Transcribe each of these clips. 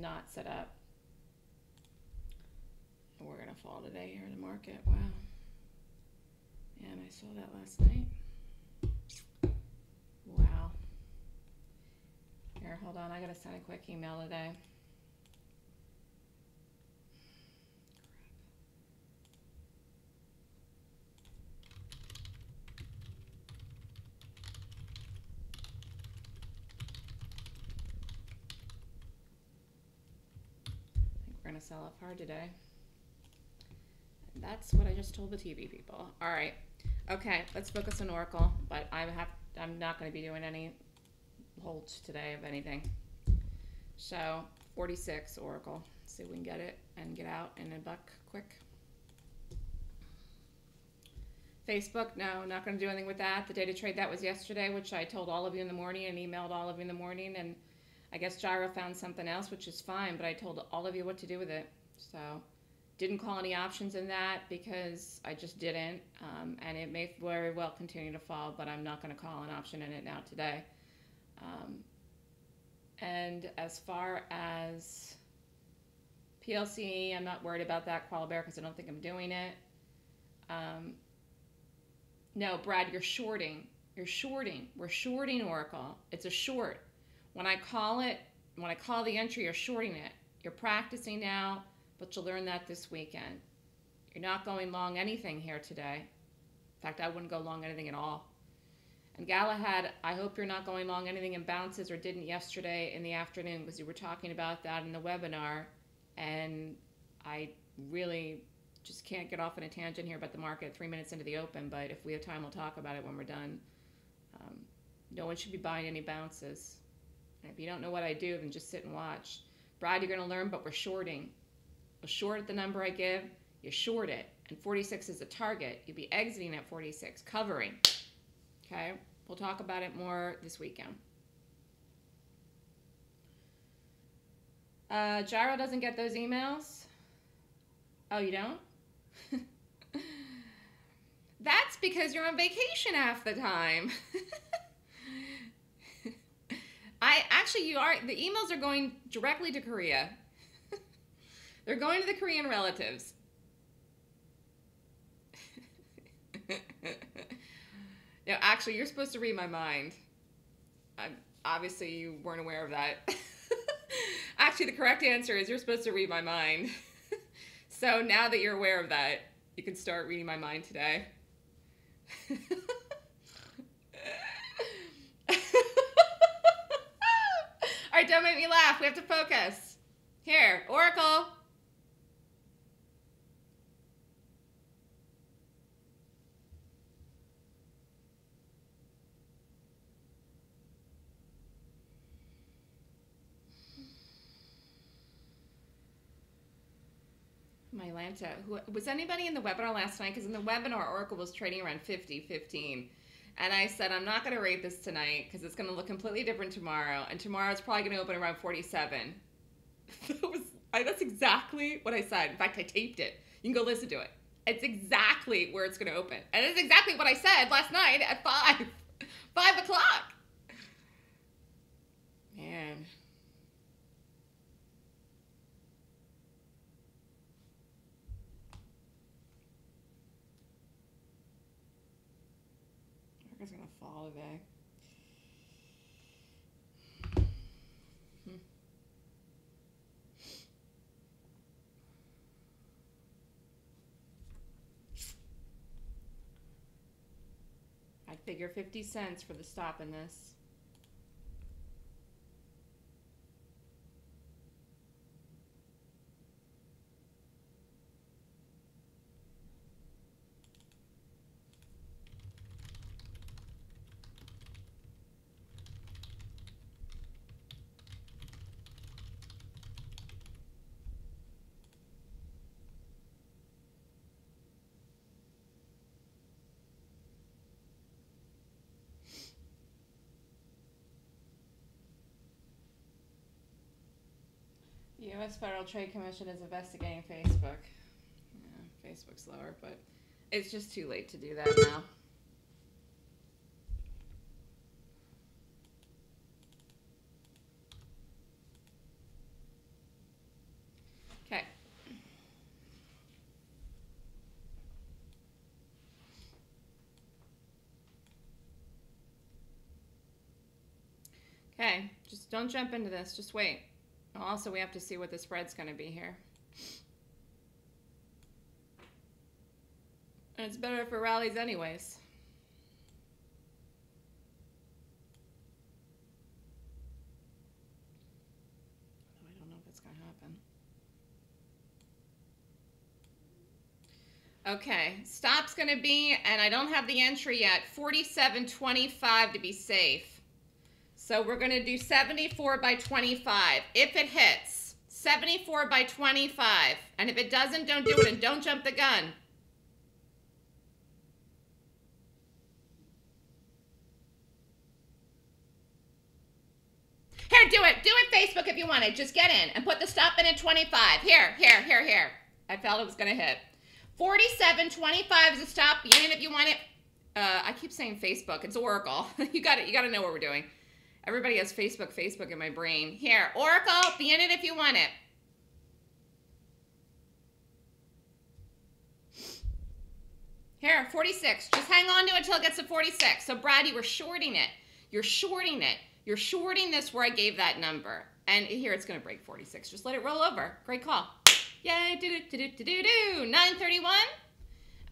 not set up. We're gonna fall today here in the market. Wow. And I saw that last night. Wow. Here, hold on. I gotta send a quick email today. I gonna sell off hard today. That's what I just told the TV people. All right. Okay, let's focus on Oracle, but I have I'm not going to be doing any holds today of anything. So 46 Oracle. See if we can get it and get out in a buck quick. Facebook, no, not going to do anything with that. The data trade that was yesterday, which I told all of you in the morning and emailed all of you in the morning, and I guess Gyro found something else, which is fine, but I told all of you what to do with it. So didn't call any options in that because I just didn't, um, and it may very well continue to fall, but I'm not going to call an option in it now today. Um, and as far as PLC, I'm not worried about that Koala Bear because I don't think I'm doing it. Um, no, Brad, you're shorting. You're shorting. We're shorting Oracle. It's a short. When I call it, when I call the entry, you're shorting it. You're practicing now but you'll learn that this weekend. You're not going long anything here today. In fact, I wouldn't go long anything at all. And Galahad, I hope you're not going long anything in bounces or didn't yesterday in the afternoon because you were talking about that in the webinar. And I really just can't get off on a tangent here about the market three minutes into the open, but if we have time, we'll talk about it when we're done. Um, no one should be buying any bounces. And if you don't know what I do, then just sit and watch. Brad, you're going to learn, but we're shorting a short at the number I give, you short it. And 46 is a target. You'd be exiting at 46, covering. Okay? We'll talk about it more this weekend. Uh, Gyro doesn't get those emails. Oh, you don't? That's because you're on vacation half the time. I actually, you are, the emails are going directly to Korea. They're going to the Korean relatives. no, actually, you're supposed to read my mind. I'm, obviously, you weren't aware of that. actually, the correct answer is you're supposed to read my mind. so now that you're aware of that, you can start reading my mind today. Right, don't make me laugh. We have to focus. Here, Oracle. Mylanta. Who was anybody in the webinar last night? Because in the webinar, Oracle was trading around 50, 15. And I said, I'm not going to rate this tonight because it's going to look completely different tomorrow. And tomorrow it's probably going to open around 47. that was, I, that's exactly what I said. In fact, I taped it. You can go listen to it. It's exactly where it's going to open. And it's exactly what I said last night at 5, 5 o'clock. Man. Today. Hmm. I figure 50 cents for the stop in this. U.S. Federal Trade Commission is investigating Facebook. Yeah, Facebook's lower, but it's just too late to do that now. Okay. Okay, just don't jump into this. Just wait. Also, we have to see what the spread's going to be here. And it's better for rallies anyways. I don't know if going to happen. Okay, stop's going to be, and I don't have the entry yet, 47.25 to be safe. So we're going to do 74 by 25. If it hits, 74 by 25. And if it doesn't, don't do it and don't jump the gun. Here, do it. Do it Facebook if you want it. Just get in and put the stop in at 25. Here, here, here, here. I felt it was going to hit. 47, 25 is a stop. Be in if you want it. Uh, I keep saying Facebook. It's Oracle. you got it. You got to know what we're doing. Everybody has Facebook, Facebook in my brain. Here, Oracle, be in it if you want it. Here, 46. Just hang on to it until it gets to 46. So, Brad, you were shorting it. You're shorting it. You're shorting this where I gave that number. And here it's going to break 46. Just let it roll over. Great call. Yay, do do do do do do 931.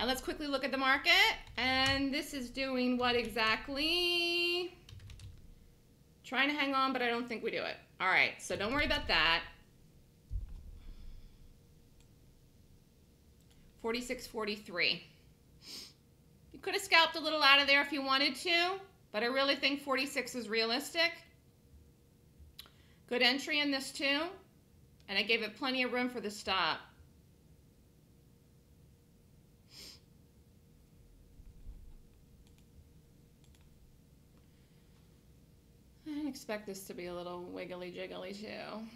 And let's quickly look at the market. And this is doing what exactly? Trying to hang on, but I don't think we do it. All right, so don't worry about that. 46.43. You could have scalped a little out of there if you wanted to. But I really think 46 is realistic. Good entry in this too. And I gave it plenty of room for the stop. I expect this to be a little wiggly jiggly too.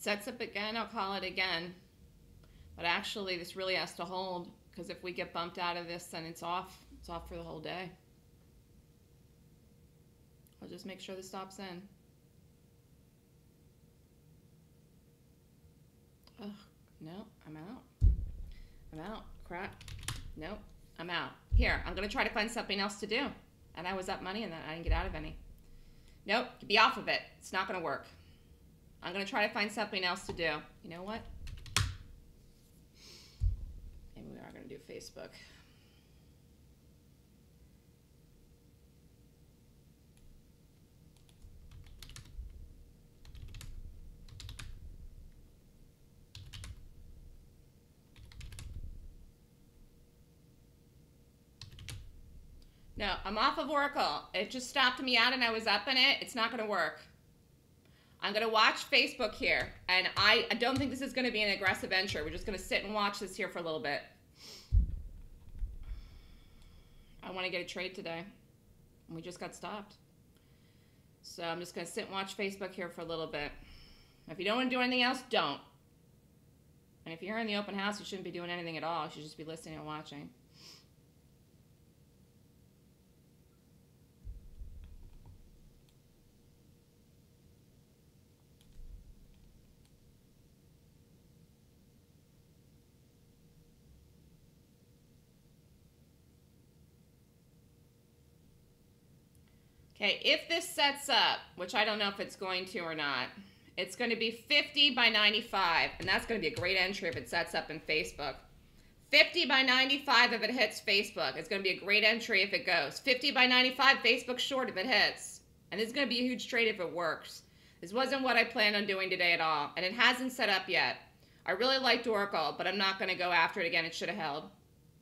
sets up again, I'll call it again. But actually, this really has to hold because if we get bumped out of this, then it's off. It's off for the whole day. I'll just make sure the stop's in. Oh, no, I'm out. I'm out. Crap. Nope, I'm out. Here, I'm going to try to find something else to do. And I was up money and then I didn't get out of any. Nope, be off of it. It's not going to work. I'm going to try to find something else to do. You know what? Maybe we are going to do Facebook. No, I'm off of Oracle. It just stopped me out and I was up in it. It's not going to work. I'm going to watch Facebook here. And I, I don't think this is going to be an aggressive entry. We're just going to sit and watch this here for a little bit. I want to get a trade today. And we just got stopped. So I'm just going to sit and watch Facebook here for a little bit. If you don't want to do anything else, don't. And if you're in the open house, you shouldn't be doing anything at all. You should just be listening and watching. Okay, if this sets up, which I don't know if it's going to or not, it's going to be 50 by 95, and that's going to be a great entry if it sets up in Facebook. 50 by 95 if it hits Facebook. It's going to be a great entry if it goes. 50 by 95, Facebook short if it hits. And this is going to be a huge trade if it works. This wasn't what I planned on doing today at all, and it hasn't set up yet. I really liked Oracle, but I'm not going to go after it again. It should have held.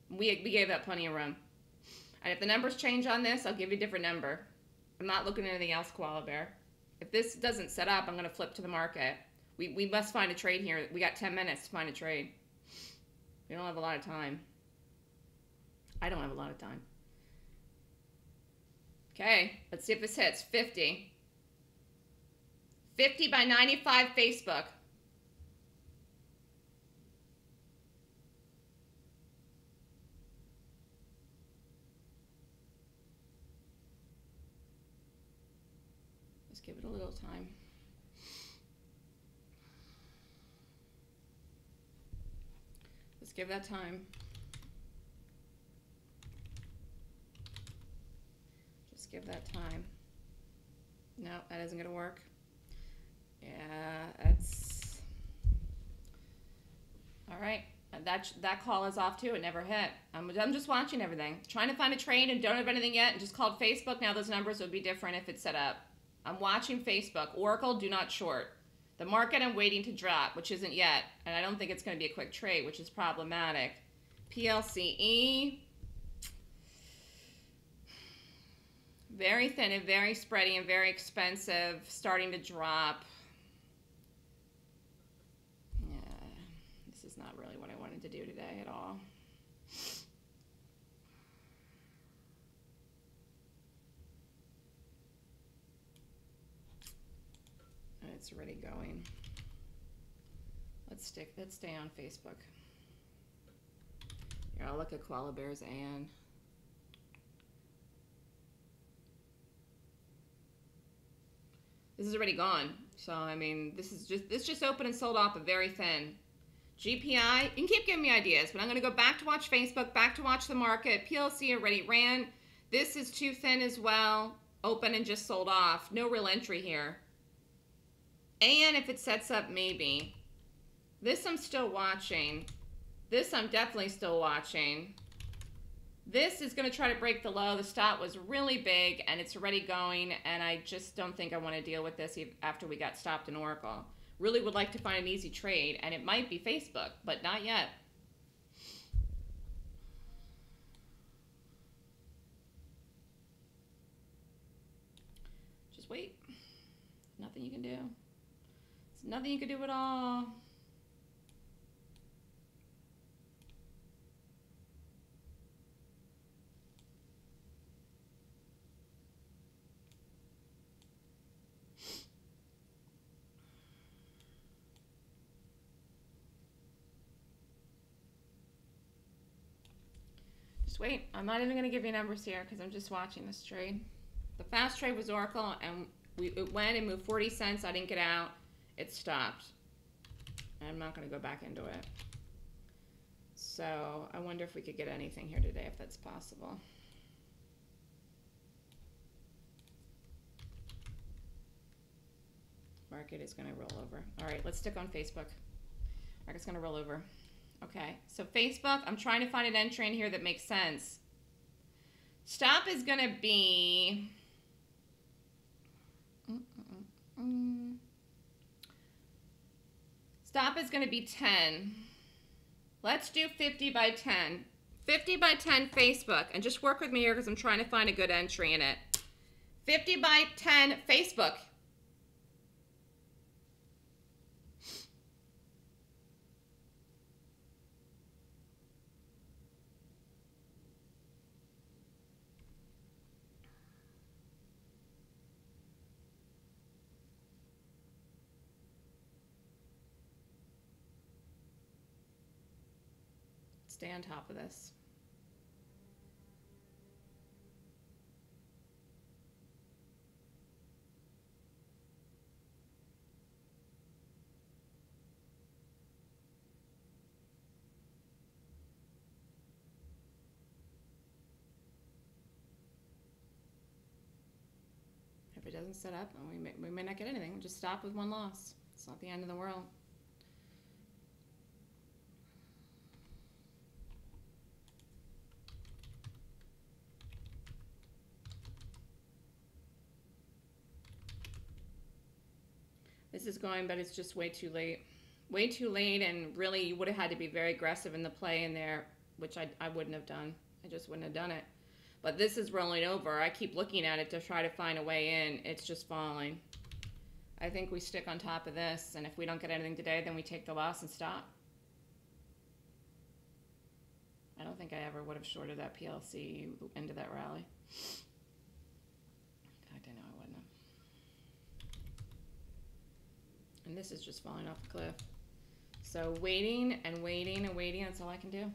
We, we gave that plenty of room. And if the numbers change on this, I'll give you a different number. I'm not looking at anything else, Koala Bear. If this doesn't set up, I'm going to flip to the market. We, we must find a trade here. We got 10 minutes to find a trade. We don't have a lot of time. I don't have a lot of time. Okay, let's see if this hits. 50. 50 by 95 Facebook. Give it a little time. Let's give that time. Just give that time. No, that isn't going to work. Yeah, that's... All right. That, that call is off too. It never hit. I'm, I'm just watching everything. Trying to find a trade and don't have anything yet and just called Facebook. Now those numbers would be different if it's set up. I'm watching Facebook. Oracle, do not short. The market I'm waiting to drop, which isn't yet, and I don't think it's going to be a quick trade, which is problematic. PLCE, very thin and very spready and very expensive, starting to drop. Yeah, this is not really what I wanted to do today at all. Already going. Let's stick. Let's stay on Facebook. Here, I'll look at koala bears and. This is already gone. So I mean, this is just this just opened and sold off a very thin. GPI, you can keep giving me ideas, but I'm gonna go back to watch Facebook, back to watch the market. PLC already ran. This is too thin as well. Open and just sold off. No real entry here. And if it sets up, maybe. This I'm still watching. This I'm definitely still watching. This is going to try to break the low. The stop was really big, and it's already going, and I just don't think I want to deal with this after we got stopped in Oracle. Really would like to find an easy trade, and it might be Facebook, but not yet. Just wait. Nothing you can do. Nothing you can do at all. Just wait. I'm not even going to give you numbers here because I'm just watching this trade. The fast trade was Oracle, and we, it went and moved 40 cents. I didn't get out it stopped. I'm not going to go back into it. So I wonder if we could get anything here today, if that's possible. Market is going to roll over. All right, let's stick on Facebook. Market's going to roll over. Okay, so Facebook, I'm trying to find an entry in here that makes sense. Stop is going to be... Mm -mm -mm. Stop is going to be 10. Let's do 50 by 10. 50 by 10 Facebook. And just work with me here because I'm trying to find a good entry in it. 50 by 10 Facebook. Stay on top of this. If it doesn't set up, we may, we may not get anything. Just stop with one loss. It's not the end of the world. This is going, but it's just way too late. Way too late, and really, you would have had to be very aggressive in the play in there, which I, I wouldn't have done. I just wouldn't have done it. But this is rolling over. I keep looking at it to try to find a way in. It's just falling. I think we stick on top of this, and if we don't get anything today, then we take the loss and stop. I don't think I ever would have shorted that PLC into that rally. And this is just falling off the cliff. So waiting and waiting and waiting, that's all I can do.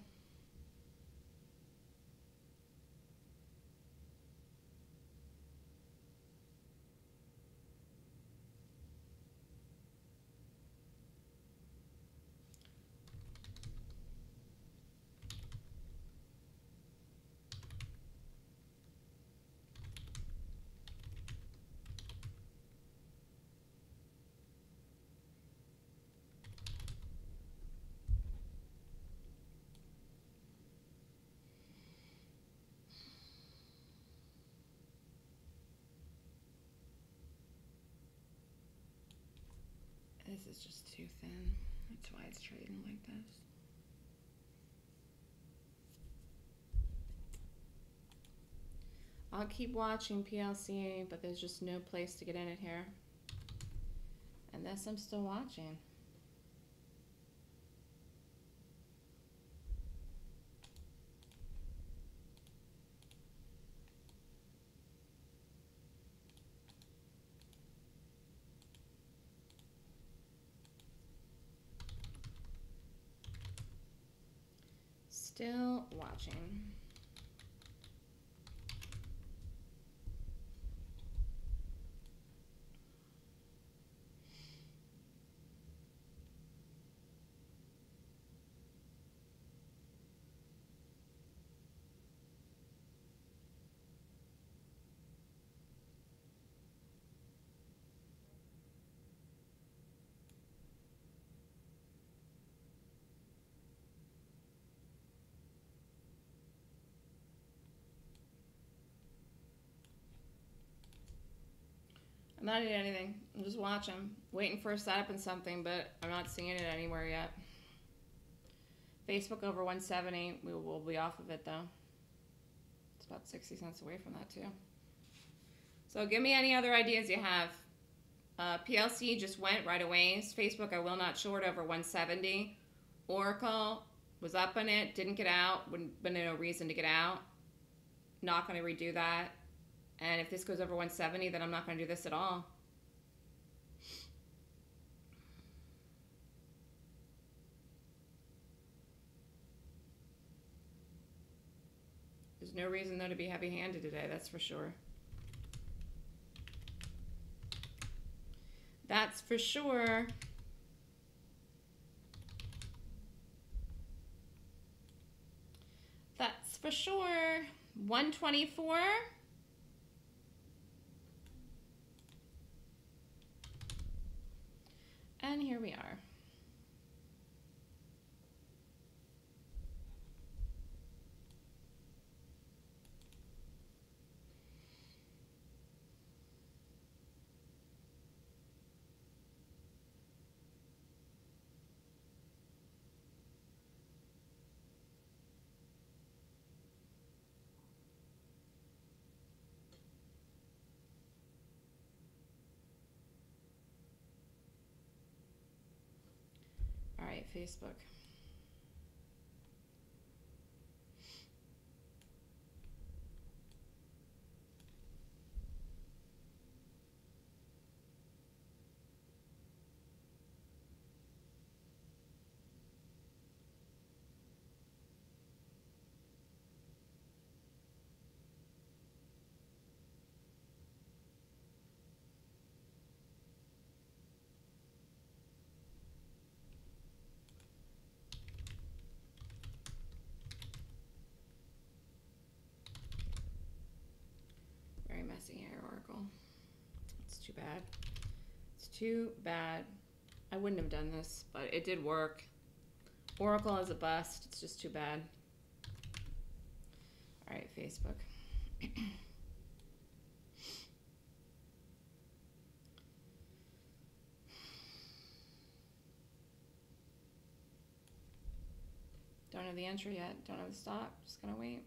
Is just too thin. That's why it's trading like this. I'll keep watching PLC, but there's just no place to get in it here. And this I'm still watching. Still watching. I'm not eating anything. I'm just watching, waiting for a setup and something, but I'm not seeing it anywhere yet. Facebook over 170. We will be off of it though. It's about 60 cents away from that too. So give me any other ideas you have. Uh, PLC just went right away. Facebook, I will not short over 170. Oracle was up on it, didn't get out, wouldn't been no reason to get out. Not going to redo that. And if this goes over 170, then I'm not going to do this at all. There's no reason though to be heavy-handed today, that's for sure. That's for sure. That's for sure. 124. And here we are. Facebook. Very messy Oracle. It's too bad. It's too bad. I wouldn't have done this, but it did work. Oracle is a bust. It's just too bad. All right, Facebook. Don't have the entry yet. Don't have the stop. Just gonna wait.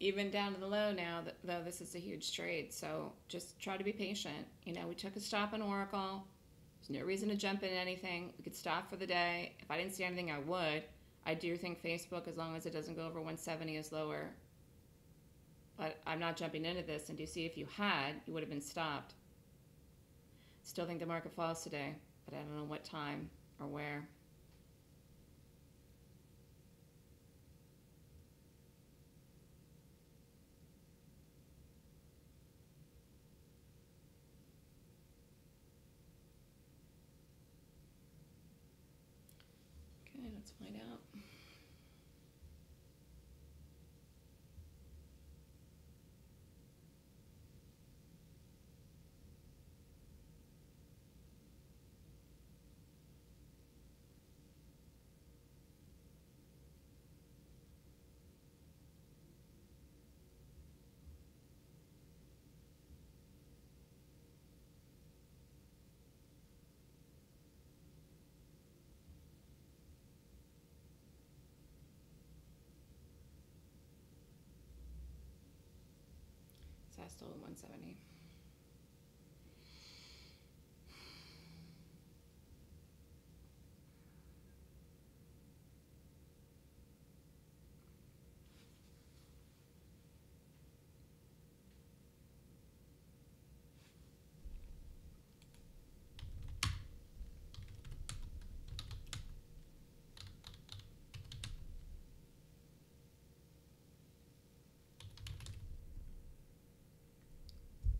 Even down to the low now, though this is a huge trade. So just try to be patient. You know, we took a stop in Oracle. There's no reason to jump in anything. We could stop for the day. If I didn't see anything, I would. I do think Facebook, as long as it doesn't go over 170, is lower. But I'm not jumping into this. And do you see if you had, you would have been stopped. Still think the market falls today, but I don't know what time or where. Okay, let's find out. Still in 170.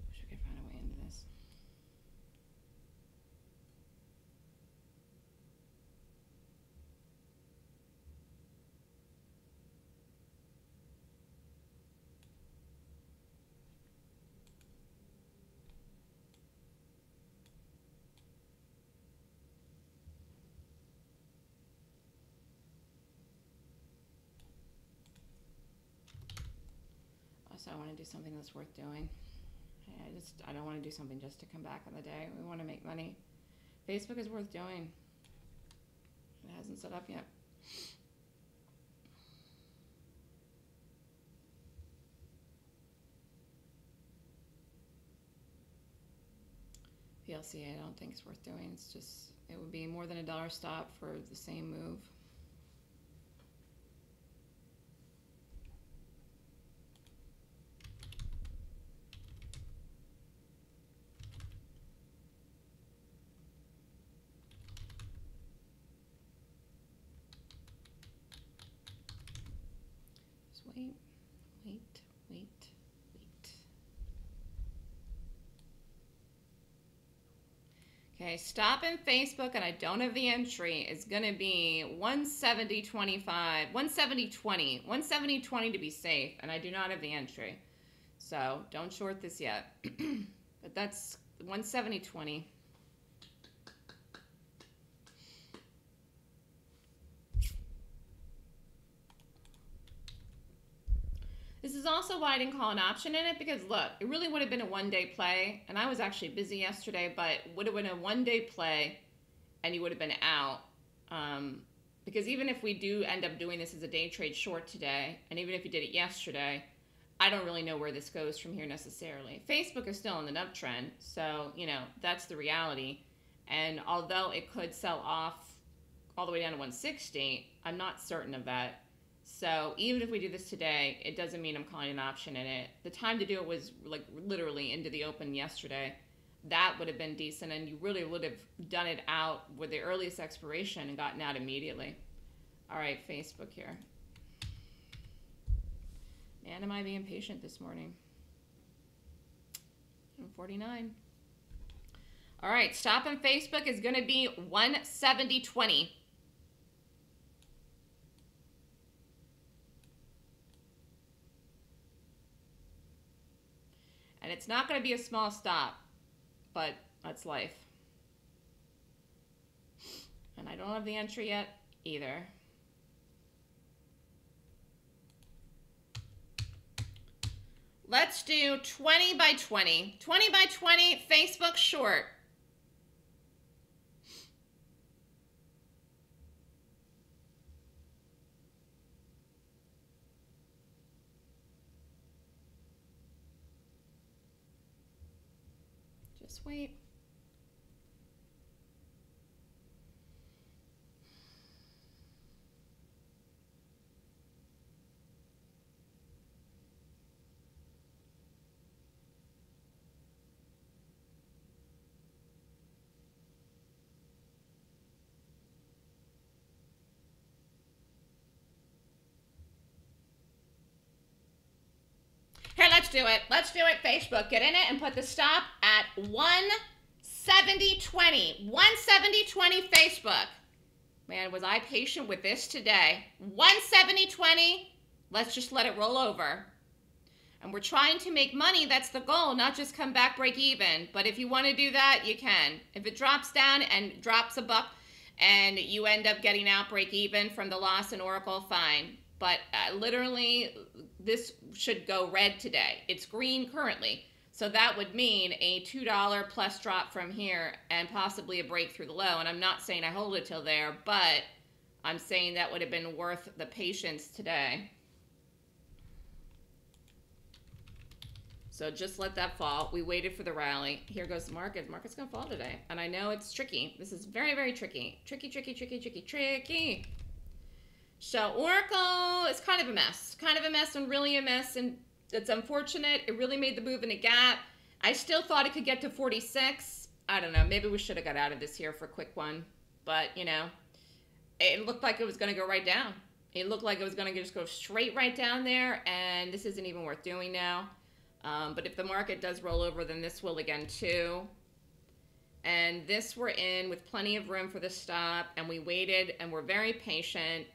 Wish we could find a way into this. Also, I want to do something that's worth doing. I just I don't want to do something just to come back on the day. We want to make money. Facebook is worth doing. It hasn't set up yet. PLCA, I don't think it's worth doing. It's just it would be more than a dollar stop for the same move. Just wait, wait, wait, wait. Okay, stop in Facebook, and I don't have the entry. Is going to be 170.25, 170.20, 170.20 to be safe, and I do not have the entry. So don't short this yet. but that's 170.20. This is also why I didn't call an option in it because look, it really would have been a one day play, and I was actually busy yesterday, but would have been a one day play, and you would have been out. Um, because even if we do end up doing this as a day trade short today, and even if you did it yesterday, I don't really know where this goes from here necessarily. Facebook is still in the uptrend, so you know that's the reality. And although it could sell off all the way down to 160, I'm not certain of that. So even if we do this today, it doesn't mean I'm calling an option in it. The time to do it was like literally into the open yesterday. That would have been decent, and you really would have done it out with the earliest expiration and gotten out immediately. All right, Facebook here. Man, am I being patient this morning? I'm 49. All right, stop on Facebook is going to be 170.20. And it's not going to be a small stop, but that's life. And I don't have the entry yet either. Let's do 20 by 20. 20 by 20, Facebook short. Just wait. Here, let's do it. Let's do it, Facebook. Get in it and put the stop at 170.20. 170.20 Facebook. Man, was I patient with this today. 170.20. Let's just let it roll over. And we're trying to make money. That's the goal, not just come back break even. But if you want to do that, you can. If it drops down and drops a buck and you end up getting out break even from the loss in Oracle, fine. But uh, literally, this should go red today. It's green currently. So that would mean a $2 plus drop from here and possibly a break through the low. And I'm not saying I hold it till there, but I'm saying that would have been worth the patience today. So just let that fall. We waited for the rally. Here goes the market. Market's gonna fall today. And I know it's tricky. This is very, very tricky. Tricky, tricky, tricky, tricky, tricky. So Oracle is kind of a mess. Kind of a mess and really a mess. And it's unfortunate. It really made the move in a gap. I still thought it could get to 46. I don't know. Maybe we should have got out of this here for a quick one. But, you know, it looked like it was going to go right down. It looked like it was going to just go straight right down there. And this isn't even worth doing now. Um, but if the market does roll over, then this will again too. And this we're in with plenty of room for the stop. And we waited and we're very patient.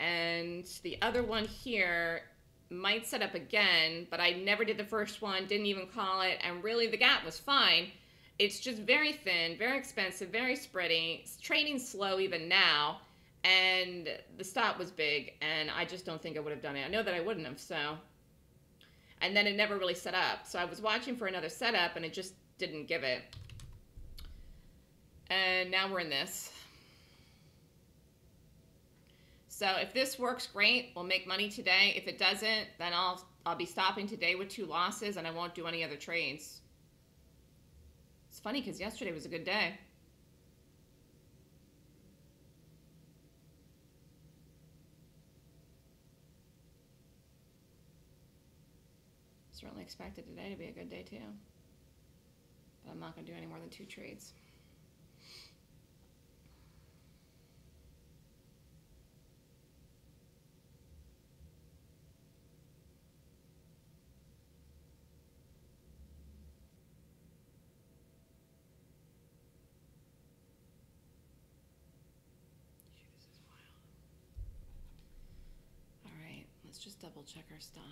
And the other one here might set up again, but I never did the first one, didn't even call it, and really the gap was fine. It's just very thin, very expensive, very spready, it's trading slow even now, and the stop was big, and I just don't think I would have done it. I know that I wouldn't have, so. And then it never really set up. So I was watching for another setup, and it just didn't give it. And now we're in this. So if this works, great. We'll make money today. If it doesn't, then I'll I'll be stopping today with two losses, and I won't do any other trades. It's funny because yesterday was a good day. Certainly expected today to be a good day too. But I'm not going to do any more than two trades. Let's just double check our stop.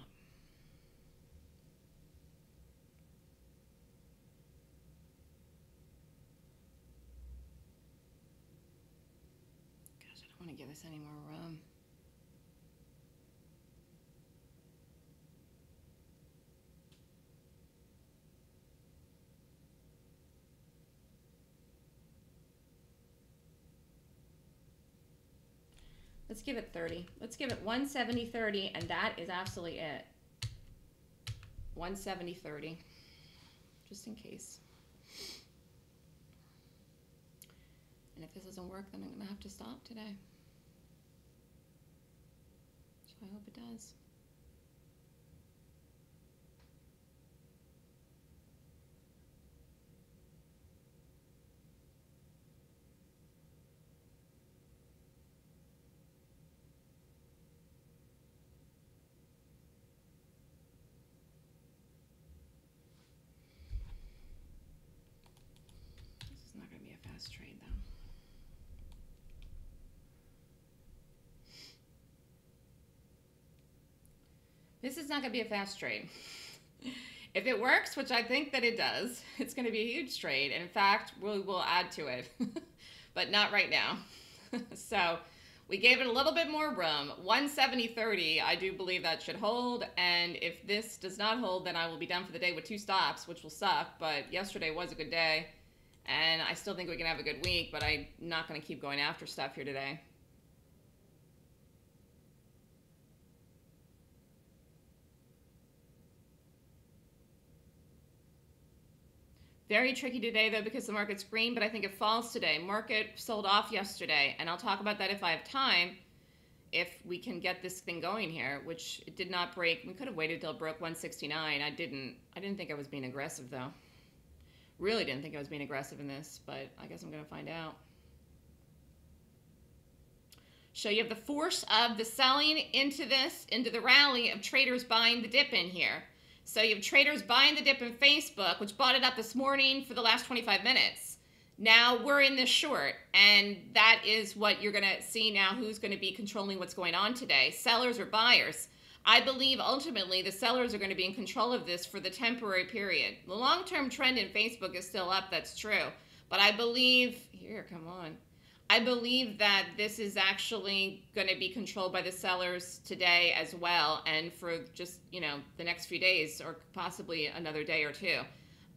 Gosh, I don't want to give this any more room. Let's give it 30. Let's give it 170, 30, and that is absolutely it. 170, 30, just in case. And if this doesn't work, then I'm going to have to stop today. So I hope it does. Fast trade though. This is not going to be a fast trade. if it works, which I think that it does, it's going to be a huge trade. And in fact, we will add to it, but not right now. so we gave it a little bit more room. 170.30, I do believe that should hold. And if this does not hold, then I will be done for the day with two stops, which will suck. But yesterday was a good day. And I still think we can have a good week, but I'm not going to keep going after stuff here today. Very tricky today, though, because the market's green, but I think it falls today. Market sold off yesterday, and I'll talk about that if I have time, if we can get this thing going here, which it did not break. We could have waited till it broke 169. I didn't. I didn't think I was being aggressive, though. Really didn't think I was being aggressive in this, but I guess I'm going to find out. So you have the force of the selling into this, into the rally of traders buying the dip in here. So you have traders buying the dip in Facebook, which bought it up this morning for the last 25 minutes. Now we're in this short, and that is what you're going to see now who's going to be controlling what's going on today, sellers or buyers. I believe ultimately the sellers are going to be in control of this for the temporary period. The long term trend in Facebook is still up, that's true. But I believe, here, come on. I believe that this is actually going to be controlled by the sellers today as well, and for just you know the next few days, or possibly another day or two.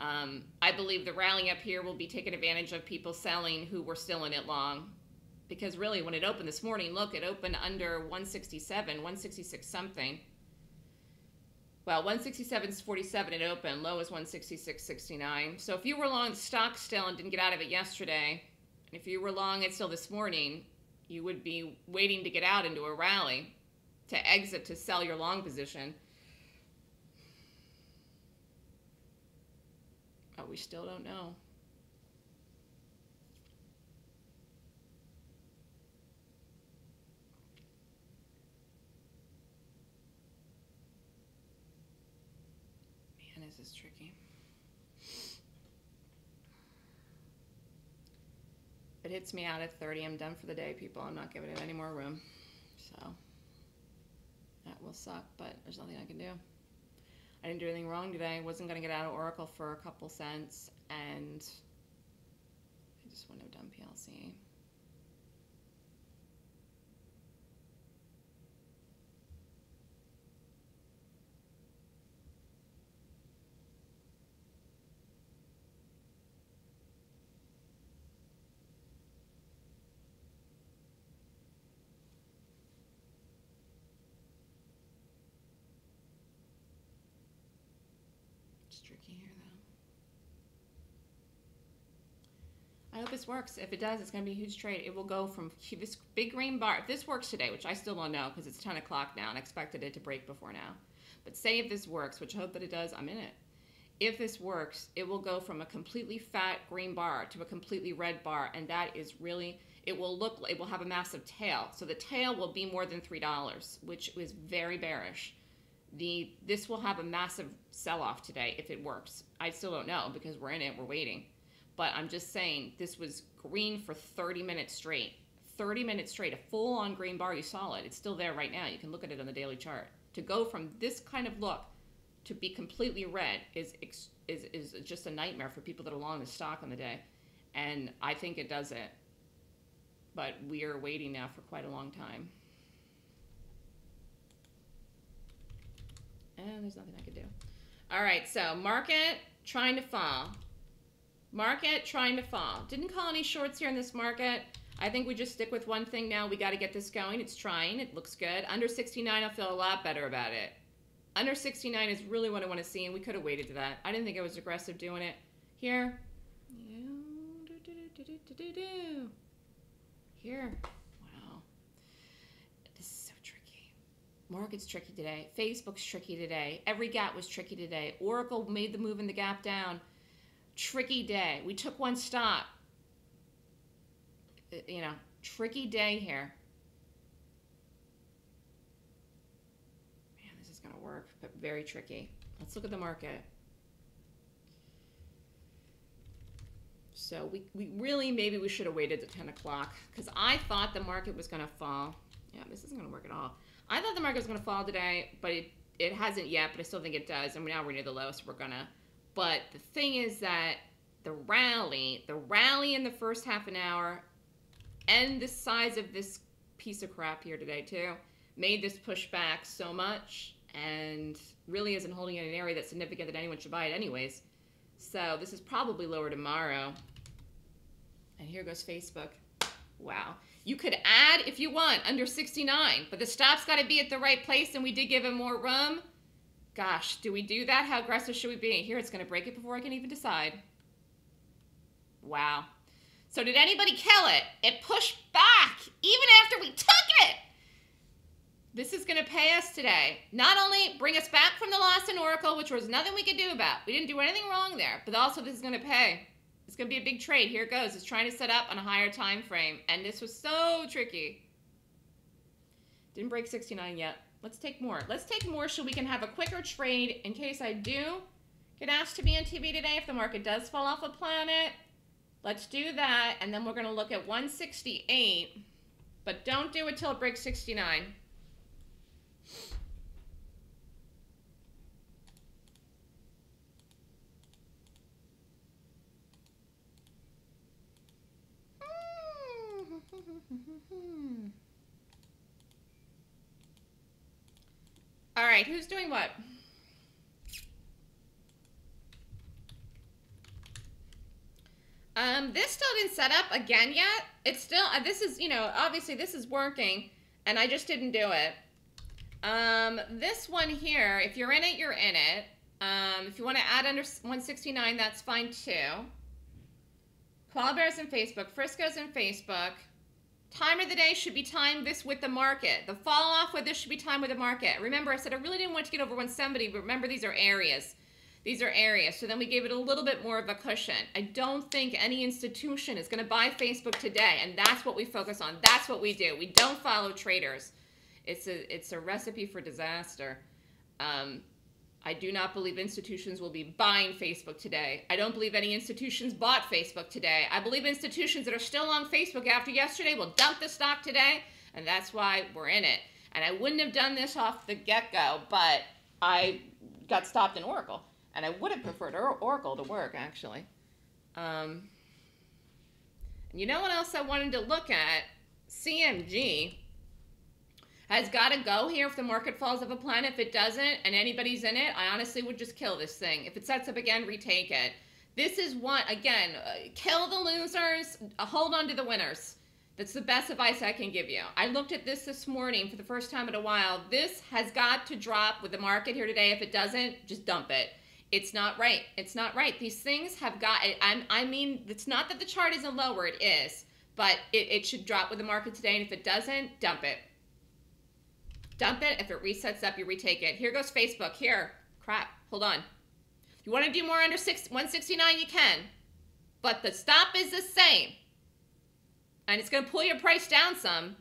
Um, I believe the rally up here will be taken advantage of people selling who were still in it long because really when it opened this morning, look, it opened under 167, 166 something. Well, 167.47 it opened. Low is 166.69. So if you were long stock still and didn't get out of it yesterday, and if you were long it still this morning, you would be waiting to get out into a rally to exit to sell your long position. But we still don't know. Man, this is tricky. It hits me out at 30, I'm done for the day, people. I'm not giving it any more room. So that will suck, but there's nothing I can do. I didn't do anything wrong today. I Wasn't going to get out of Oracle for a couple cents, and I just wouldn't have done PLC. It's tricky here, though. I hope this works. If it does, it's going to be a huge trade. It will go from this big green bar. If this works today, which I still don't know because it's 10 o'clock now and I expected it to break before now. But say if this works, which I hope that it does, I'm in it. If this works, it will go from a completely fat green bar to a completely red bar. And that is really, it will look, it will have a massive tail. So the tail will be more than $3, which is very bearish the this will have a massive sell off today if it works. I still don't know because we're in it, we're waiting. But I'm just saying this was green for 30 minutes straight. 30 minutes straight, a full on green bar, you saw it. It's still there right now. You can look at it on the daily chart. To go from this kind of look to be completely red is is is just a nightmare for people that are long the stock on the day. And I think it does it. But we are waiting now for quite a long time. And there's nothing I could do. All right, so market trying to fall. Market trying to fall. Didn't call any shorts here in this market. I think we just stick with one thing now. We got to get this going. It's trying. It looks good. Under 69, I'll feel a lot better about it. Under 69 is really what I want to see, and we could have waited to that. I didn't think I was aggressive doing it. Here. Here. Wow. This is so tricky. Market's tricky today. Facebook's tricky today. Every gap was tricky today. Oracle made the move in the gap down. Tricky day. We took one stop. Uh, you know, tricky day here. Man, this is going to work, but very tricky. Let's look at the market. So we, we really, maybe we should have waited to 10 o'clock because I thought the market was going to fall. Yeah, this isn't going to work at all. I thought the market was going to fall today, but it, it hasn't yet, but I still think it does. And now we're near the low, so we're going to. But the thing is that the rally, the rally in the first half an hour, and the size of this piece of crap here today, too, made this push back so much and really isn't holding in an area that's significant that anyone should buy it anyways. So this is probably lower tomorrow. And here goes Facebook. Wow. You could add if you want under 69, but the stop's got to be at the right place, and we did give him more room. Gosh, do we do that? How aggressive should we be? Here, it's going to break it before I can even decide. Wow. So did anybody kill it? It pushed back even after we took it. This is going to pay us today. Not only bring us back from the loss in Oracle, which was nothing we could do about. We didn't do anything wrong there, but also this is going to pay. It's going to be a big trade. Here it goes. It's trying to set up on a higher time frame. And this was so tricky. Didn't break 69 yet. Let's take more. Let's take more so we can have a quicker trade in case I do get asked to be on TV today if the market does fall off a planet. Let's do that. And then we're going to look at 168. But don't do it till it breaks 69. All right, who's doing what? Um, this still didn't set up again yet. It's still, uh, this is, you know, obviously this is working, and I just didn't do it. Um, this one here, if you're in it, you're in it. Um, if you want to add under 169, that's fine too. Koala and Facebook, Frisco's and Facebook. Time of the day should be timed this with the market. The fall off with this should be timed with the market. Remember, I said I really didn't want to get over 170, but remember these are areas. These are areas. So then we gave it a little bit more of a cushion. I don't think any institution is going to buy Facebook today, and that's what we focus on. That's what we do. We don't follow traders. It's a it's a recipe for disaster. Um, I do not believe institutions will be buying Facebook today. I don't believe any institutions bought Facebook today. I believe institutions that are still on Facebook after yesterday will dump the stock today, and that's why we're in it. And I wouldn't have done this off the get go, but I got stopped in Oracle, and I would have preferred Oracle to work actually. Um, and you know what else I wanted to look at? CMG has got to go here if the market falls of a planet. If it doesn't and anybody's in it, I honestly would just kill this thing. If it sets up again, retake it. This is one, again, uh, kill the losers, uh, hold on to the winners. That's the best advice I can give you. I looked at this this morning for the first time in a while. This has got to drop with the market here today. If it doesn't, just dump it. It's not right. It's not right. These things have got, I, I mean, it's not that the chart isn't lower, it is, but it, it should drop with the market today. And if it doesn't, dump it. Dump it. If it resets up, you retake it. Here goes Facebook. Here. Crap. Hold on. You want to do more under six, 169, you can. But the stop is the same. And it's going to pull your price down some.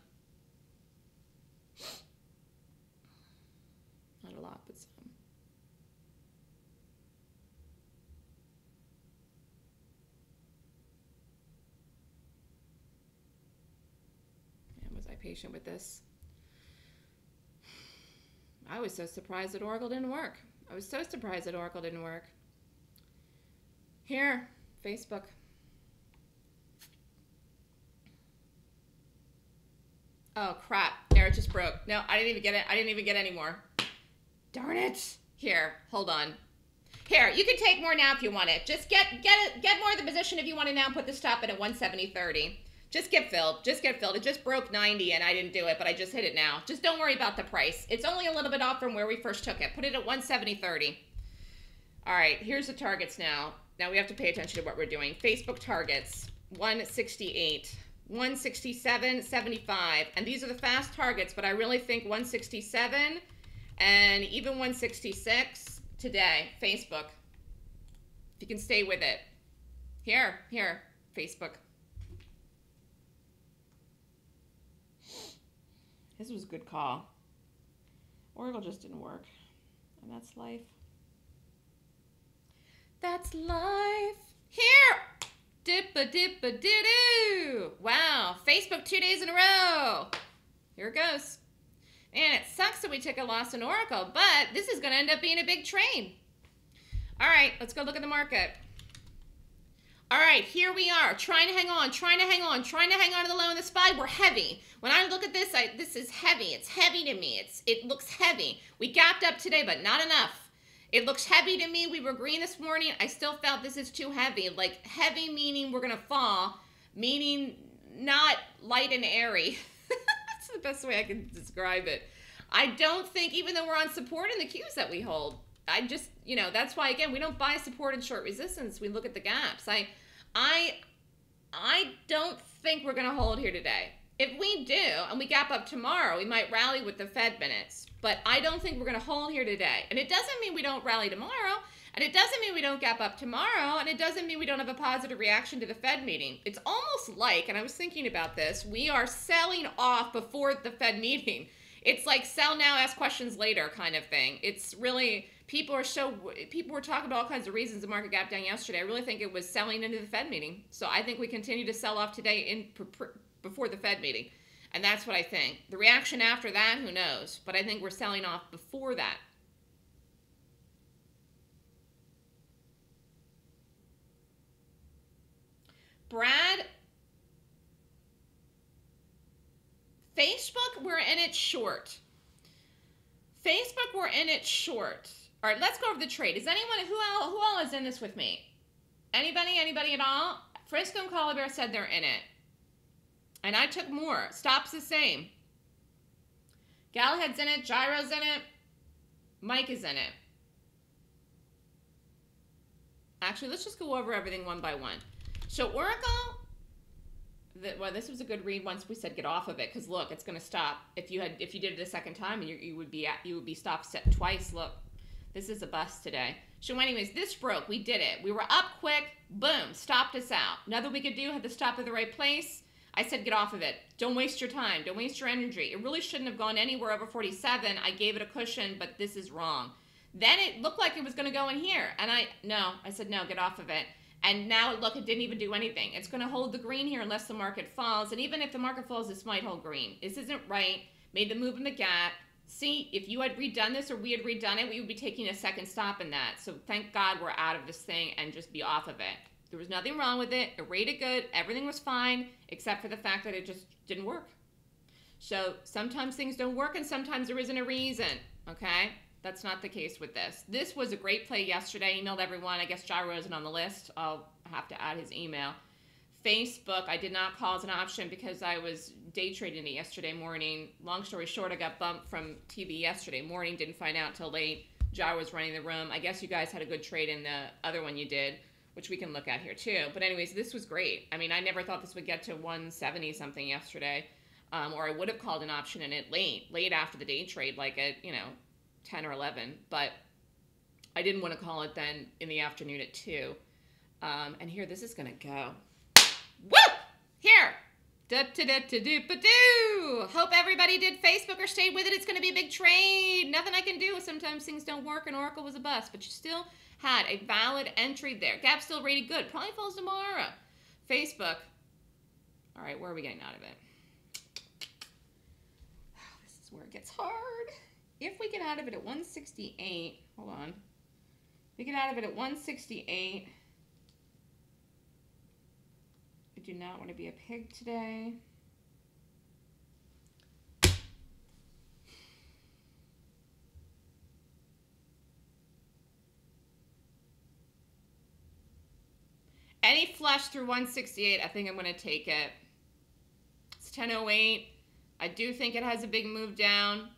Not a lot, but some. And was I patient with this? I was so surprised that Oracle didn't work. I was so surprised that Oracle didn't work. Here, Facebook. Oh crap, there it just broke. No, I didn't even get it. I didn't even get any more. Darn it. Here, hold on. Here, you can take more now if you want it. Just get get it, get more of the position if you want to now put the stop at 170.30. Just get filled. Just get filled. It just broke 90 and I didn't do it, but I just hit it now. Just don't worry about the price. It's only a little bit off from where we first took it. Put it at 170.30. All right, here's the targets now. Now we have to pay attention to what we're doing. Facebook targets, 168, 167, 75. And these are the fast targets, but I really think 167 and even 166 today, Facebook. If you can stay with it. Here, here, Facebook. This was a good call. Oracle just didn't work. And that's life. That's life. Here! Dippa dippa doo Wow. Facebook two days in a row. Here it goes. And it sucks that we took a loss in Oracle, but this is going to end up being a big train. All right, let's go look at the market. All right, here we are, trying to hang on, trying to hang on, trying to hang on to the low in the SPY. We're heavy. When I look at this, I, this is heavy. It's heavy to me. It's It looks heavy. We gapped up today, but not enough. It looks heavy to me. We were green this morning. I still felt this is too heavy. Like heavy meaning we're going to fall, meaning not light and airy. That's the best way I can describe it. I don't think, even though we're on support in the Qs that we hold, I just, you know, that's why, again, we don't buy support and short resistance. We look at the gaps. I, I I don't think we're going to hold here today. If we do, and we gap up tomorrow, we might rally with the Fed minutes. But I don't think we're going to hold here today. And it doesn't mean we don't rally tomorrow. And it doesn't mean we don't gap up tomorrow. And it doesn't mean we don't have a positive reaction to the Fed meeting. It's almost like, and I was thinking about this, we are selling off before the Fed meeting. It's like sell now, ask questions later kind of thing. It's really people are so people were talking about all kinds of reasons the market gap down yesterday. I really think it was selling into the Fed meeting. So I think we continue to sell off today in before the Fed meeting. And that's what I think. The reaction after that, who knows? But I think we're selling off before that. Brad, Facebook, we're in it short. Facebook, we're in it short. All right, let's go over the trade. Is anyone who all who all is in this with me? Anybody? Anybody at all? Frisco and Koala Bear said they're in it, and I took more. Stops the same. Galahad's in it, Gyro's in it, Mike is in it. Actually, let's just go over everything one by one. So Oracle, the, well, this was a good read once we said get off of it because look, it's going to stop. If you had, if you did it a second time, you, you would be at, you would be stopped set twice. Look, this is a bust today. So anyways, this broke. We did it. We were up quick. Boom, stopped us out. Nothing we could do. Had to stop at the right place. I said, get off of it. Don't waste your time. Don't waste your energy. It really shouldn't have gone anywhere over 47. I gave it a cushion, but this is wrong. Then it looked like it was going to go in here. And I, no, I said, no, get off of it. And now, look, it didn't even do anything. It's going to hold the green here unless the market falls. And even if the market falls, this might hold green. This isn't right. Made the move in the gap. See, if you had redone this or we had redone it, we would be taking a second stop in that. So thank God we're out of this thing and just be off of it. There was nothing wrong with it. It rated good. Everything was fine, except for the fact that it just didn't work. So sometimes things don't work and sometimes there isn't a reason. Okay? That's not the case with this. This was a great play yesterday. I emailed everyone. I guess Gyro isn't on the list. I'll have to add his email. Facebook, I did not call as an option because I was day trading it yesterday morning. Long story short, I got bumped from TV yesterday morning. Didn't find out till late. Gyro was running the room. I guess you guys had a good trade in the other one you did which we can look at here too. But anyways, this was great. I mean, I never thought this would get to 170 something yesterday, um, or I would have called an option in it late, late after the day trade, like at you know 10 or 11. But I didn't want to call it then in the afternoon at two. Um, and here, this is gonna go. Woo! Here. Da, da, da, da, do, ba, do. Hope everybody did Facebook or stayed with it. It's going to be a big trade. Nothing I can do. Sometimes things don't work, and Oracle was a bust, but you still had a valid entry there. Gap still rated good. Probably falls tomorrow. Facebook. All right, where are we getting out of it? this is where it gets hard. If we get out of it at 168, hold on. We get out of it at 168, I do not want to be a pig today. Any flush through 168, I think I'm going to take it. It's 1008. I do think it has a big move down.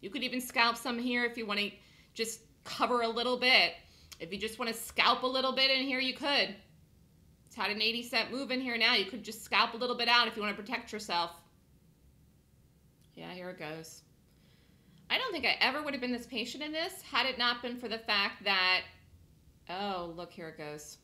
You could even scalp some here if you want to just cover a little bit. If you just want to scalp a little bit in here, you could. It's had an 80 cent move in here now. You could just scalp a little bit out if you want to protect yourself. Yeah, here it goes. I don't think I ever would have been this patient in this had it not been for the fact that Oh, look, here it goes.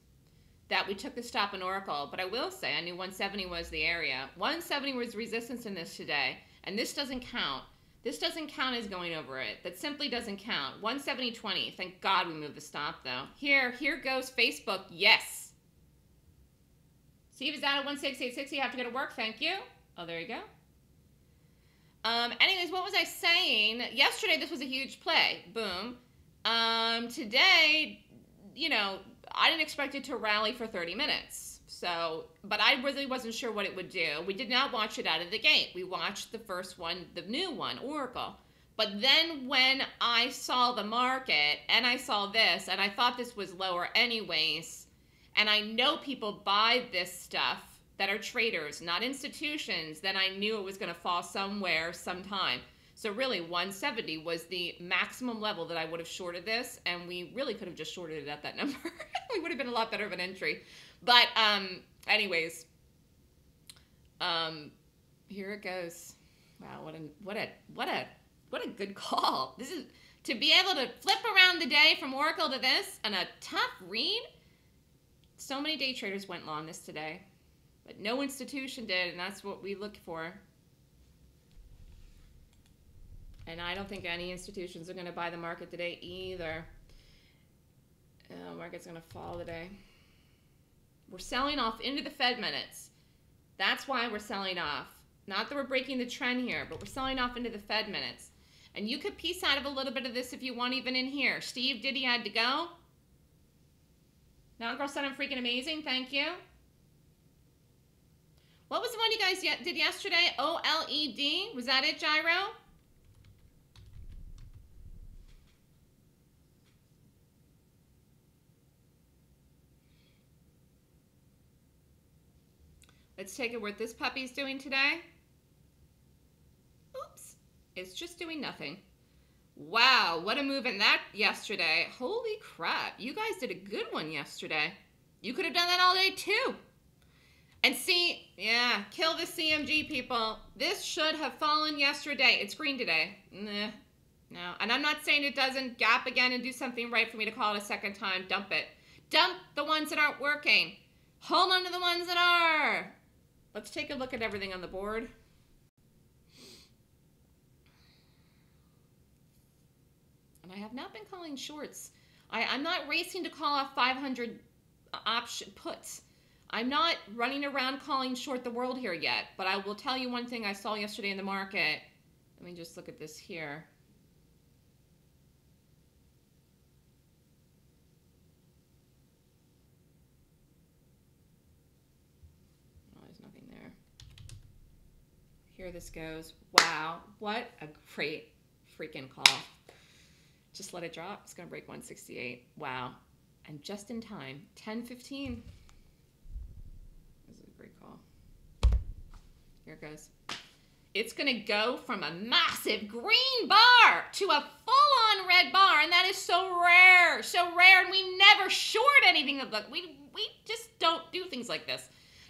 That we took the stop in Oracle, but I will say I knew 170 was the area. 170 was resistance in this today, and this doesn't count. This doesn't count as going over it. That simply doesn't count. 170.20. Thank God we moved the stop, though. Here, here goes Facebook. Yes. Steve is out at 168.60. You have to go to work. Thank you. Oh, there you go. Um, anyways, what was I saying? Yesterday, this was a huge play. Boom. Um, today, you know, I didn't expect it to rally for 30 minutes. So, but I really wasn't sure what it would do. We did not watch it out of the gate. We watched the first one, the new one, Oracle. But then when I saw the market and I saw this and I thought this was lower anyways, and I know people buy this stuff that are traders, not institutions, then I knew it was going to fall somewhere sometime. So really 170 was the maximum level that I would have shorted this and we really could have just shorted it at that number. we would have been a lot better of an entry. But um, anyways, um, here it goes. Wow, what a what a what a what a good call. This is to be able to flip around the day from Oracle to this and a tough read. So many day traders went long this today, but no institution did, and that's what we look for. And I don't think any institutions are going to buy the market today either. Uh, market's going to fall today. We're selling off into the Fed minutes. That's why we're selling off. Not that we're breaking the trend here, but we're selling off into the Fed minutes. And you could piece out of a little bit of this if you want, even in here. Steve, did he had to go? Now, girl said I'm freaking amazing. Thank you. What was the one you guys did yesterday? OLED? Was that it, Gyro? Let's take a what this puppy's doing today. Oops, it's just doing nothing. Wow, what a move in that yesterday. Holy crap. You guys did a good one yesterday. You could have done that all day too. And see, yeah, kill the CMG people. This should have fallen yesterday. It's green today. Nah, no. And I'm not saying it doesn't gap again and do something right for me to call it a second time. Dump it. Dump the ones that aren't working. Hold on to the ones that are. Let's take a look at everything on the board. And I have not been calling shorts. I, I'm not racing to call off 500 option puts. I'm not running around calling short the world here yet, but I will tell you one thing I saw yesterday in the market. Let me just look at this here. Oh, there's nothing there. This goes. Wow, what a great freaking call. Just let it drop. It's going to break 168. Wow. And just in time, 1015. This is a great call. Here it goes. It's going to go from a massive green bar to a full on red bar. And that is so rare. So rare. And we never short anything of that. We, we just don't do things like this.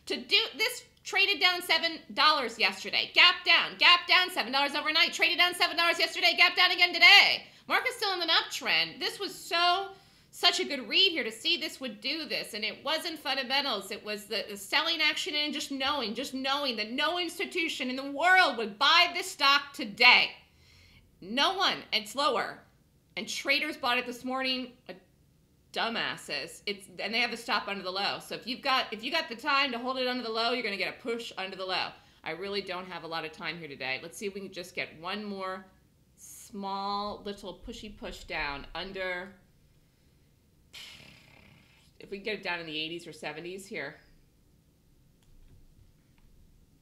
To do this traded down $7 yesterday. Gap down. Gap down $7 overnight. Traded down $7 yesterday. Gap down again today. Market's still in an uptrend. This was so such a good read here to see this would do this. And it wasn't fundamentals. It was the, the, selling action and just knowing, just knowing that no institution in the world would buy this stock today. No one. It's lower. And traders bought it this morning. Dumbasses. It's and they have a stop under the low. So if you've got if you got the time to hold it under the low, you're gonna get a push under the low. I really don't have a lot of time here today. Let's see if we can just get one more small little pushy push down under if we get it down in the 80s or 70s here.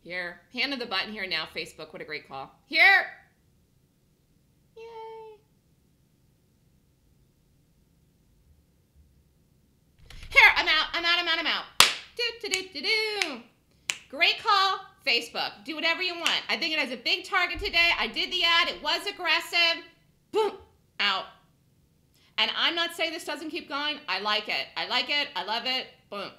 Here. Hand of the button here now, Facebook. What a great call. Here. Yay. Here, I'm out. I'm out. I'm out. I'm out. Do, do, do, do, do. Great call. Facebook. Do whatever you want. I think it has a big target today. I did the add. It was aggressive. Boom. Out. And I'm not saying this doesn't keep going. I like it. I like it. I love it. Boom.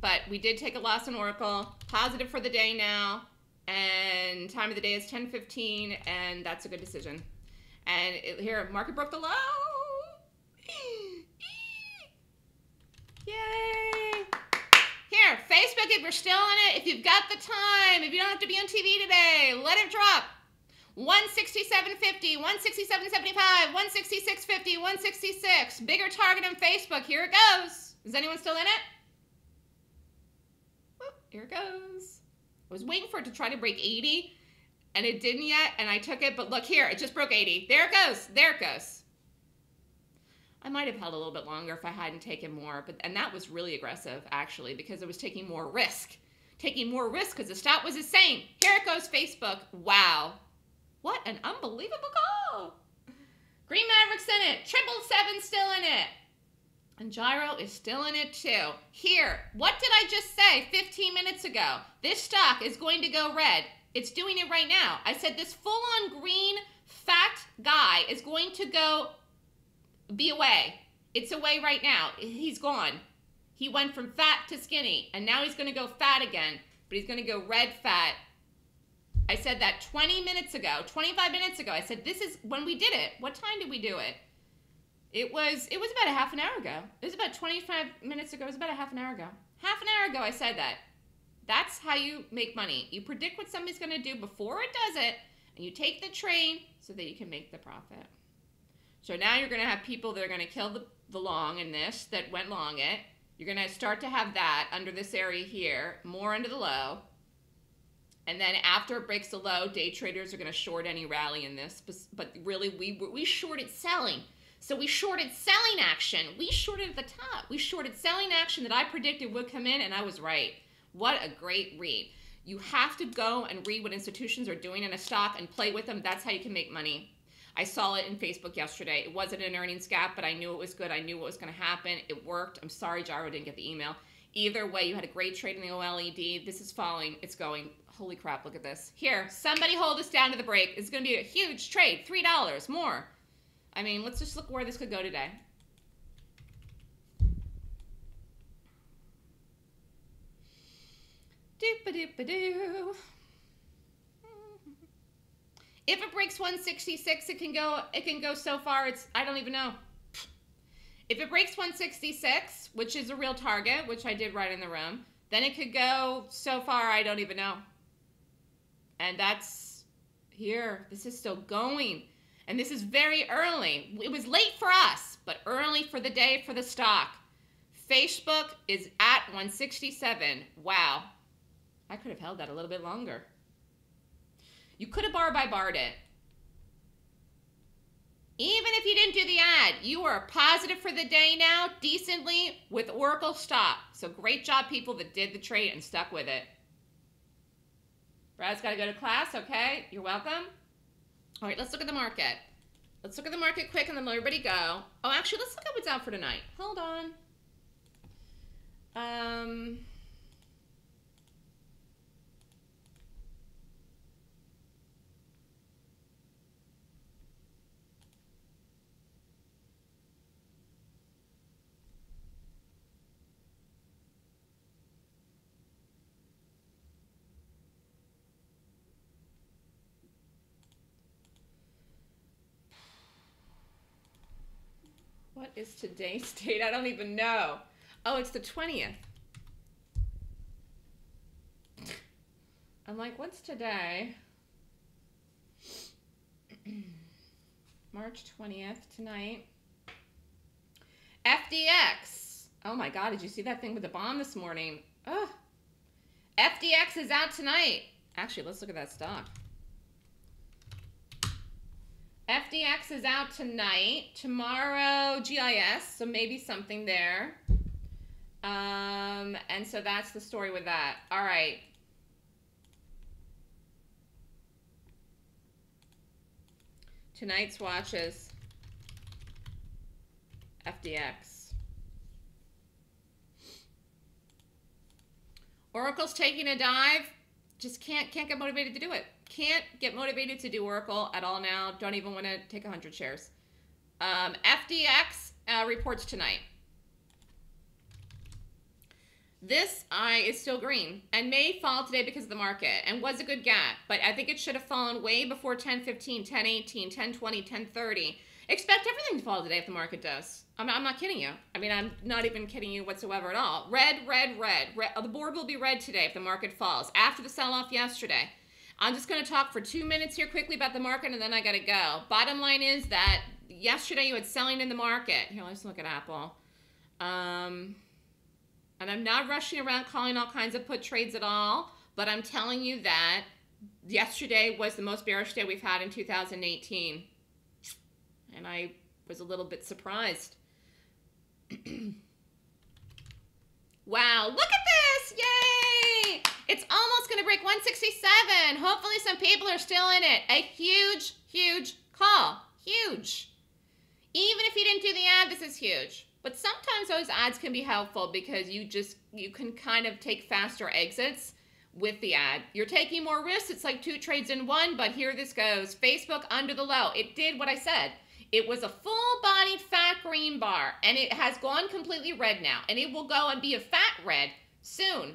But we did take a loss in Oracle. Positive for the day now. And time of the day is 10:15, and that's a good decision. And it, here, market broke the low. Yay! Here, Facebook, if you're still in it, if you've got the time, if you don't have to be on TV today, let it drop. 167.50, 167.75, 166.50, 166. Bigger target on Facebook. Here it goes. Is anyone still in it? Whoop, here it goes. I was waiting for it to try to break 80, and it didn't yet, and I took it. But look here, it just broke 80. There it goes. There it goes. I might have held a little bit longer if I hadn't taken more, but and that was really aggressive actually because it was taking more risk. Taking more risk because the stop was the same. Here it goes, Facebook. Wow. What an unbelievable call. Green Maverick's in it. Triple seven still in it. And Gyro is still in it too. Here, what did I just say 15 minutes ago? This stock is going to go red. It's doing it right now. I said this full on green fat guy is going to go be away. It's away right now. He's gone. He went from fat to skinny, and now he's going to go fat again, but he's going to go red fat I said that 20 minutes ago, 25 minutes ago. I said this is when we did it. What time did we do it? It was it was about a half an hour ago. It was about 25 minutes ago. It was about a half an hour ago. Half an hour ago I said that. That's how you make money. You predict what somebody's going to do before it does it, and you take the train so that you can make the profit. So now you're going to have people that are going to kill the, the long in this that went long it. You're going to start to have that under this area here, more under the low. And then after it breaks the low, day traders are going to short any rally in this. But really, we, we shorted selling. So we shorted selling action. We shorted at the top. We shorted selling action that I predicted would come in, and I was right. What a great read. You have to go and read what institutions are doing in a stock and play with them. That's how you can make money. I saw it in Facebook yesterday. It wasn't an earnings gap, but I knew it was good. I knew what was going to happen. It worked. I'm sorry Gyro didn't get the email. Either way, you had a great trade in the OLED. This is falling. It's going. Holy crap, look at this. Here, somebody hold us down to the break. It's going to be a huge trade. $3 more. I mean, let's just look where this could go today. Doop-a-doop-a-doo. If it breaks 166, it can go it can go so far it's I don't even know. If it breaks 166, which is a real target, which I did right in the room, then it could go so far I don't even know. And that's here. This is still going. And this is very early. It was late for us, but early for the day for the stock. Facebook is at 167. Wow. I could have held that a little bit longer. You could have bar by barred it. Even if you didn't do the add, you are positive for the day now, decently, with Oracle stock. So great job, people that did the trade and stuck with it. Brad's got to go to class. Okay, you're welcome. All right, let's look at the market. Let's look at the market quick and then let everybody go. Oh, actually, let's look at what's out for tonight. Hold on. Um... What is today's date? I don't even know. Oh, it's the 20th. I'm like, what's today? March 20th, tonight. FDX. Oh my God, did you see that thing with the bomb this morning? Oh. FDX is out tonight. Actually, let's look at that stock. FDX is out tonight. Tomorrow, GIS, so maybe something there. Um, and so that's the story with that. All right. Tonight's watches. FDX. Oracle's taking a dive. Just can't can't get motivated to do it can't get motivated to do Oracle at all now. Don't even want to take 100 shares. Um, FDX uh, reports tonight. This eye is still green and may fall today because of the market and was a good gap, but I think it should have fallen way before 1015, 1018, 1020, 1030. Expect everything to fall today if the market does. I'm, I'm not kidding you. I mean, I'm not even kidding you whatsoever at all. Red, red, red. red. The board will be red today if the market falls after the sell off yesterday. I'm just going to talk for two minutes here quickly about the market and then I got to go. Bottom line is that yesterday you had selling in the market. Here, let's look at Apple. Um, and I'm not rushing around calling all kinds of put trades at all, but I'm telling you that yesterday was the most bearish day we've had in 2018. And I was a little bit surprised. wow, look at this! Yay! It's almost going to break 167. Hopefully some people are still in it. A huge, huge call. Huge. Even if you didn't do the add, this is huge. But sometimes those adds can be helpful because you just, you can kind of take faster exits with the add. You're taking more risks. It's like two trades in one, but here this goes. Facebook under the low. It did what I said. It was a full-bodied fat green bar, and it has gone completely red now, and it will go and be a fat red soon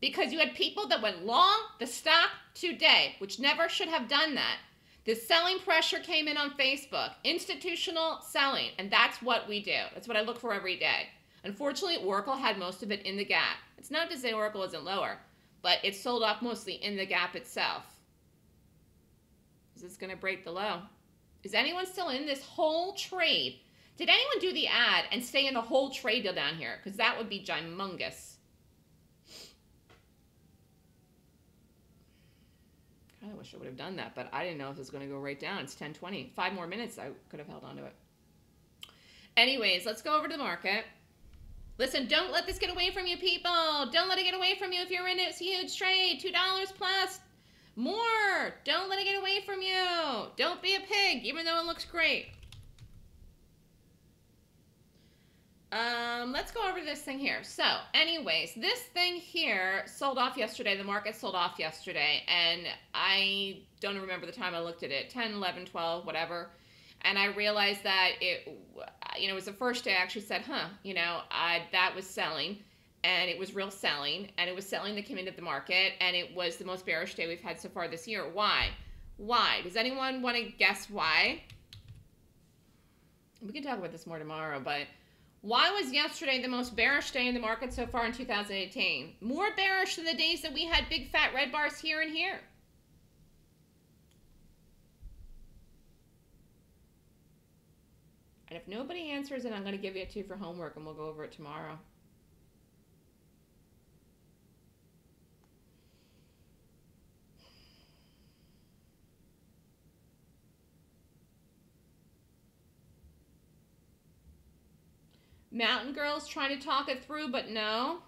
because you had people that went long the stock today, which never should have done that. The selling pressure came in on Facebook, institutional selling, and that's what we do. That's what I look for every day. Unfortunately, Oracle had most of it in the gap. It's not to say Oracle isn't lower, but it sold off mostly in the gap itself. Is this going to break the low? Is anyone still in this whole trade? Did anyone do the add and stay in the whole trade deal down here? Because that would be gymongous. I kind of wish I would have done that, but I didn't know if it was going to go right down. It's 10:20. Five more minutes, I could have held on to it. Anyways, let's go over to the market. Listen, don't let this get away from you, people. Don't let it get away from you if you're in this huge trade. $2 plus more. Don't let it get away from you. Don't be a pig, even though it looks great. Um, let's go over this thing here. So, anyways, this thing here sold off yesterday. The market sold off yesterday, and I don't remember the time I looked at it 10, 11, 12, whatever. And I realized that it, you know, it was the first day I actually said, huh, you know, I, that was selling, and it was real selling, and it was selling that came into the market, and it was the most bearish day we've had so far this year. Why? Why? Does anyone want to guess why? We can talk about this more tomorrow, but why was yesterday the most bearish day in the market so far in 2018? More bearish than the days that we had big fat red bars here and here. And if nobody answers it, I'm going to give you a two for homework and we'll go over it tomorrow. Mountain Girl's trying to talk it through, but no.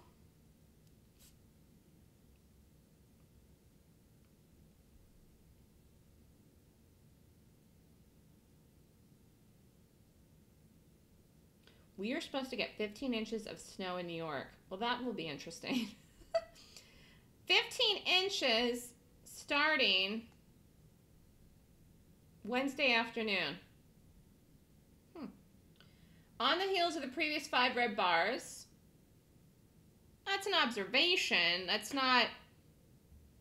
We are supposed to get 15 inches of snow in New York. Well, that will be interesting. 15 inches starting Wednesday afternoon. On the heels of the previous five red bars, that's an observation. That's not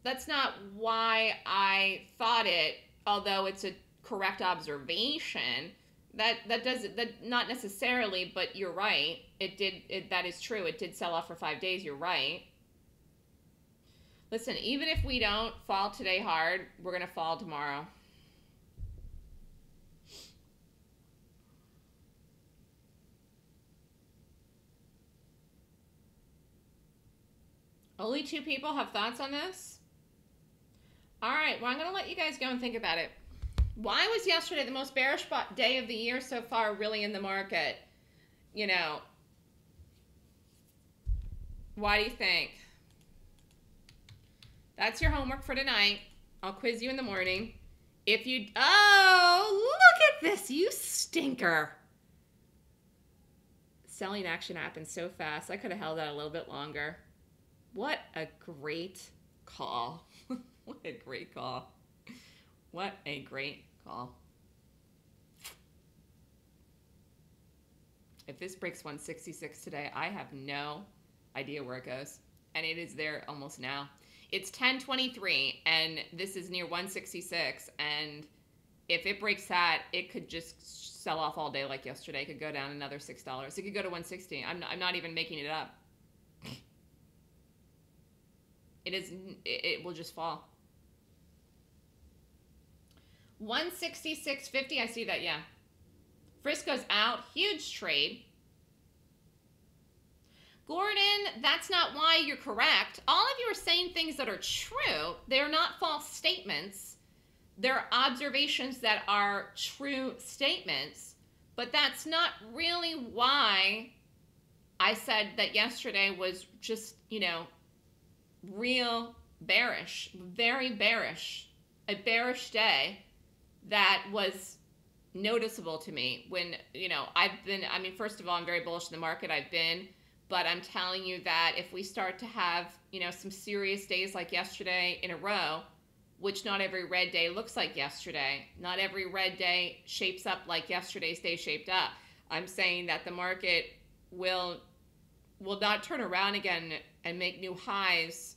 that's not why I thought it, although it's a correct observation. That that does that not necessarily, but you're right. It did it, that is true. It did sell off for 5 days. You're right. Listen, even if we don't fall today hard, we're going to fall tomorrow. Only two people have thoughts on this? All right, well, I'm going to let you guys go and think about it. Why was yesterday the most bearish day of the year so far really in the market? You know, why do you think? That's your homework for tonight. I'll quiz you in the morning. If you, oh, look at this, you stinker. Selling action happened so fast. I could have held that a little bit longer. What a great call. what a great call. What a great call. If this breaks 166 today, I have no idea where it goes. And it is there almost now. It's 1023 and this is near 166 and if it breaks that, it could just sell off all day like yesterday. It could go down another $6. It could go to 160. I'm not, I'm not even making it up. It is. It will just fall. 166.50. I see that. Yeah. Frisco's out. Huge trade. Gordon, that's not why you're correct. All of you are saying things that are true. They're not false statements. They're observations that are true statements. But that's not really why I said that yesterday was just, you know, real bearish, very bearish, a bearish day that was noticeable to me when, you know, I've been, I mean, first of all, I'm very bullish in the market. I've been, but I'm telling you that if we start to have, you know, some serious days like yesterday in a row, which not every red day looks like yesterday, not every red day shapes up like yesterday's day shaped up. I'm saying that the market will will not turn around again and make new highs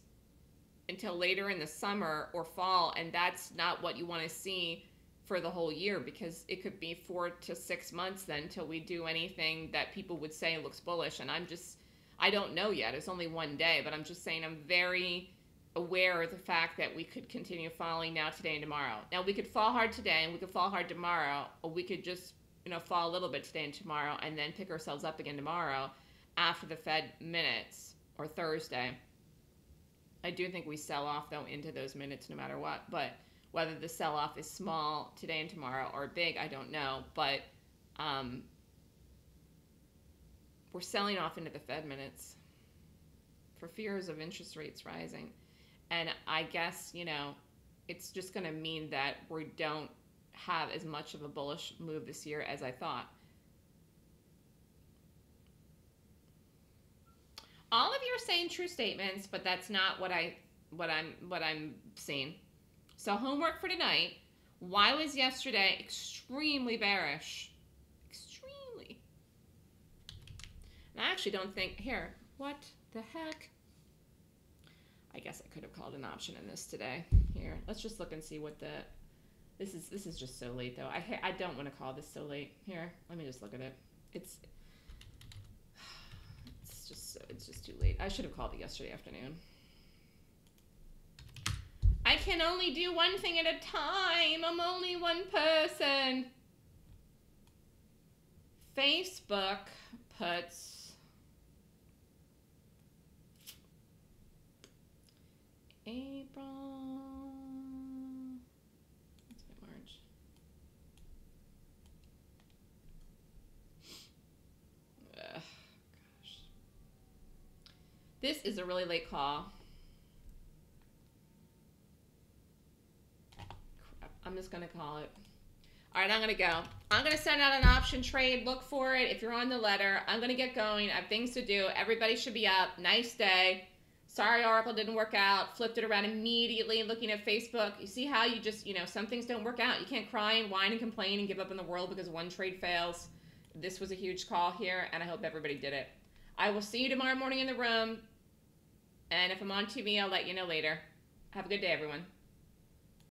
until later in the summer or fall and that's not what you want to see for the whole year because it could be four to six months then until we do anything that people would say looks bullish and i'm just i don't know yet it's only one day but i'm just saying i'm very aware of the fact that we could continue falling now today and tomorrow. Now we could fall hard today and we could fall hard tomorrow or we could just you know fall a little bit today and tomorrow and then pick ourselves up again tomorrow after the fed minutes or thursday I do think we sell off though into those minutes no matter what. But whether the sell off is small today and tomorrow or big, I don't know. But um, we're selling off into the Fed minutes for fears of interest rates rising. And I guess, you know, it's just going to mean that we don't have as much of a bullish move this year as I thought. Are saying true statements, but that's not what I what I'm what I'm seeing. So homework for tonight. Why was yesterday extremely bearish? Extremely. And I actually don't think here. What the heck? I guess I could have called an option in this today. Here, let's just look and see what the. This is this is just so late though. I I don't want to call this so late. Here, let me just look at it. It's it's just so, it's just too late. I should have called it yesterday afternoon. I can only do one thing at a time. I'm only one person. Facebook puts April. What's my March? Ugh, gosh. This is a really late call. Crap, I'm just gonna call it. All right, I'm gonna go. I'm gonna send out an option trade. Look for it. If you're on the letter, I'm gonna get going. I have things to do. Everybody should be up. Nice day. Sorry, Oracle didn't work out. Flipped it around immediately. Looking at Facebook, you see how you just, you know, some things don't work out. You can't cry and whine and complain and give up on the world because one trade fails. This was a huge call here, and I hope everybody did it. I will see you tomorrow morning in the room. And if I'm on TV, I'll let you know later. Have a good day, everyone.